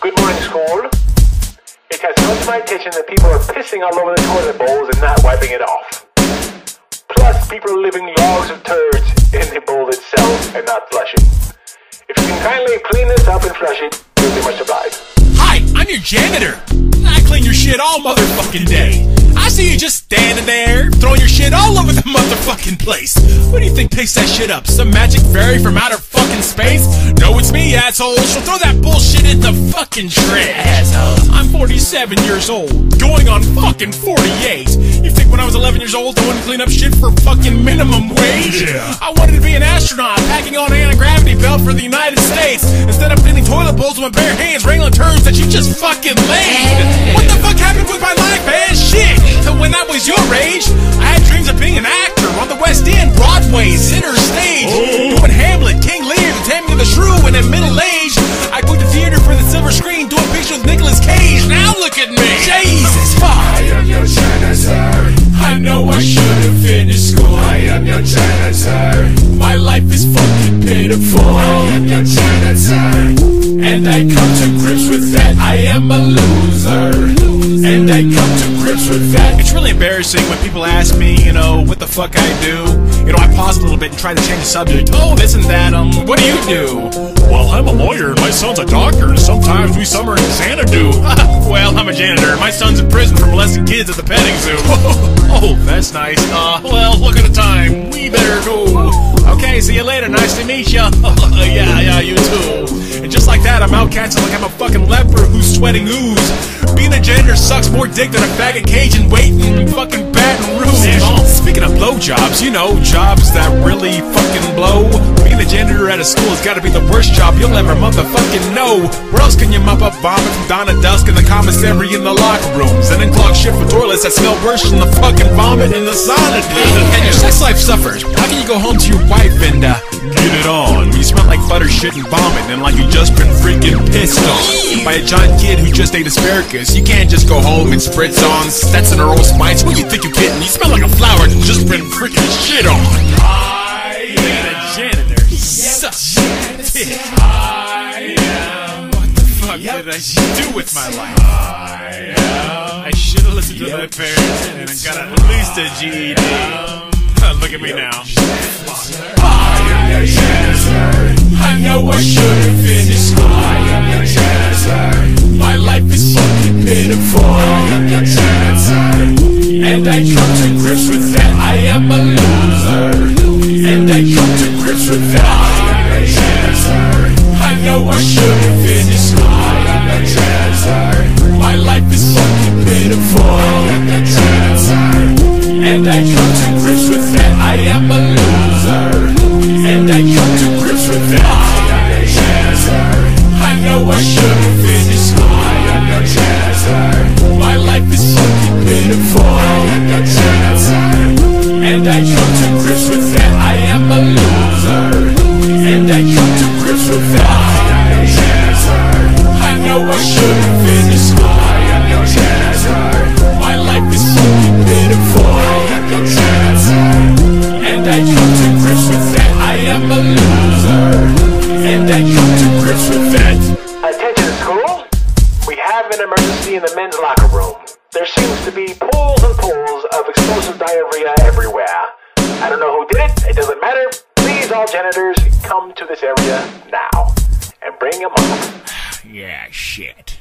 Good morning, school. It has come to my attention that people are pissing all over the toilet bowls and not wiping it off. Plus, people are leaving logs of turds in the bowl itself and not flushing. If you can kindly clean this up and flush it, you'll be much obliged. Hi, I'm your janitor. I clean your shit all motherfucking day. I see you just standing there, throwing your shit all over the motherfucking place. What do you think picks that shit up? Some magic fairy from outer fucking space? No, it's me, asshole. So throw that bullshit in the fucking trash. I'm 47 years old, going on fucking 48. You think when I was 11 years old, I wouldn't clean up shit for fucking minimum wage? Yeah. I wanted to be an astronaut, packing on an anti-gravity belt for the United States. Instead of cleaning toilet bowls with my bare hands, wrangling turds that you just fucking laid. What the fuck happened with my life, man? Shit. When I was your age, I had dreams of being an actor on the West End, Broadway, center stage, oh. doing Hamlet, King Lear, the Taming of the Shrew, and at middle age, I booked a theater for the silver screen, doing pictures with Nicolas Cage. Now look at me. Jesus, fuck. I am your janitor. I know I should have finished school. I am your janitor. My life is fucking pitiful. I am your janitor. And I come to grips with that. I am a loser. And I come to embarrassing when people ask me, you know, what the fuck I do. You know, I pause a little bit and try to change the subject. Oh, this and that. Um, what do you do? Well, I'm a lawyer and my son's a doctor. and Sometimes we summer in Xanadu. well, I'm a janitor. My son's in prison for molesting kids at the petting zoo. oh, that's nice. Uh, well, look at the time. We better go. Okay, see you later. Nice to meet ya. yeah, yeah, you too. And just like that, I'm out catching like I'm a fucking leper who's sweating ooze. Sucks more dick than a bag of Cajun waiting in fucking Baton Rouge. Speaking of blowjobs, you know, jobs that really fucking blow. Being a janitor at a school has gotta be the worst job you'll ever motherfucking know. Where else can you mop up vomit from dawn to dusk in the commissary in the locker rooms? And then clog shit for toilets that smell worse than the fucking vomit in the sauna, dude. And your sex life suffers. How can you go home to your wife and, uh, smell like shit, and like you just been freaking pissed on by a giant kid who just ate asparagus. You can't just go home and spritz on Stetson or Old Spice. Who you think you're kidding? You smell like a flower that just been freaking shit on. I janitor. Dick. I am. What the fuck did I do with my life? I should have listened to my parents and I got at least a GED. Look at me now. Am. And I come to grips with that. I am a loser. And I come to grips with that. I am your janitor. I know I should have finished school. I am your janitor. My life is fucking pitiful. And I come to grips with that. Pools of explosive diarrhea everywhere. I don't know who did it. It doesn't matter. Please, all janitors, come to this area now and bring them up. Yeah, shit.